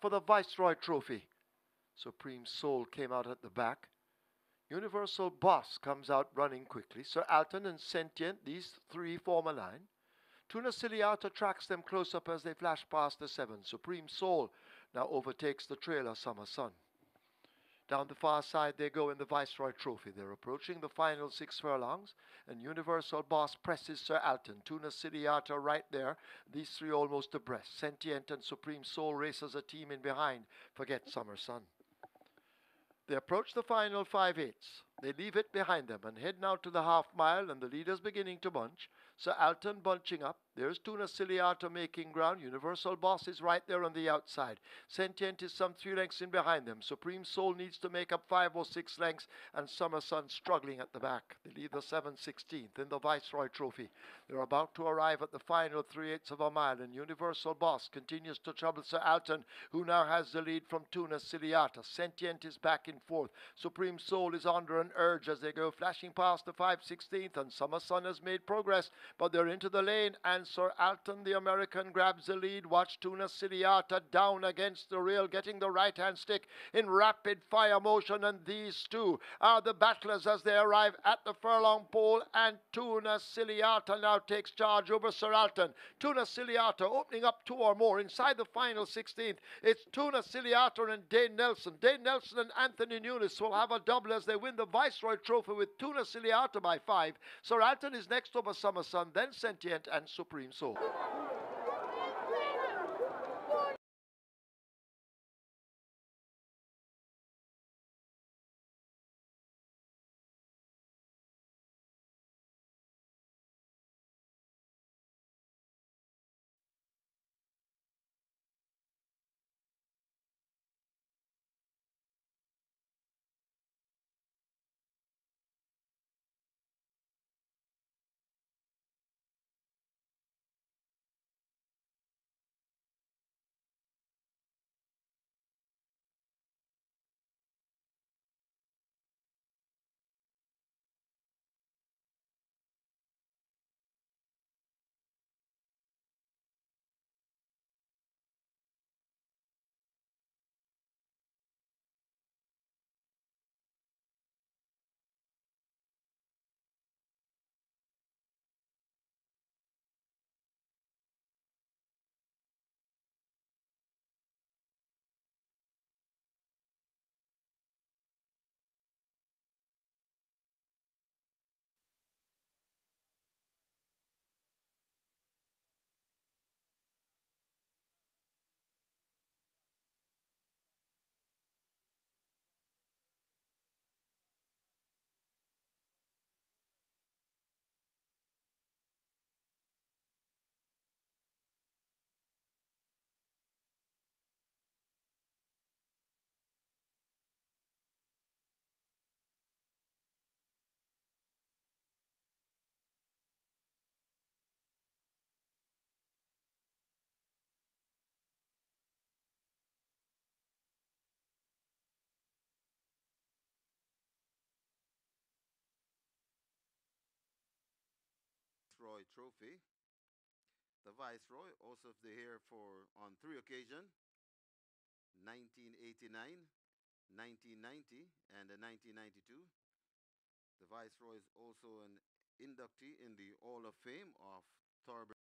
for the Viceroy Trophy. Supreme Soul came out at the back. Universal Boss comes out running quickly. Sir Alton and Sentient, these three form a line. Toona Ciliata tracks them close up as they flash past the seven. Supreme Soul now overtakes the trailer Summer Sun. Down the far side they go in the Viceroy Trophy. They're approaching the final six furlongs, and Universal Boss presses Sir Alton. Toona Ciliata right there. These three almost abreast. Sentient and Supreme Soul races a team in behind. Forget Summer Sun. They approach the final five eighths. They leave it behind them and head now to the half mile, and the leader's beginning to bunch. Sir Alton bunching up. There's Toona Ciliata making ground. Universal Boss is right there on the outside. Sentient is some three lengths in behind them. Supreme Soul needs to make up five or six lengths, and Summer Sun struggling at the back. They leave the 716th in the Viceroy Trophy. They're about to arrive at the final three eighths of a mile, and Universal Boss continues to trouble Sir Alton, who now has the lead from Toona Ciliata. Sentient is back in fourth. Supreme Soul is under an urge as they go flashing past the 516th, and Summer Sun has made progress but they're into the lane, and Sir Alton, the American, grabs the lead. Watch Toona Ciliata down against the rail, getting the right hand stick in rapid fire motion, and these two are the battlers as they arrive at the furlong pole, and Toona Ciliata now takes charge over Sir Alton. Toona Ciliata opening up two or more inside the final 16th. It's Toona Ciliata and Dane Nelson. Dane Nelson and Anthony Nunes will have a double as they win the Viceroy Trophy with Toona Ciliata by five. Sir is next over Summer Sun then Sentient and Supreme Soul. Viceroy Trophy. The Viceroy also here for on three occasions 1989, 1990, and 1992. The Viceroy is also an inductee in the Hall of Fame of Thurber.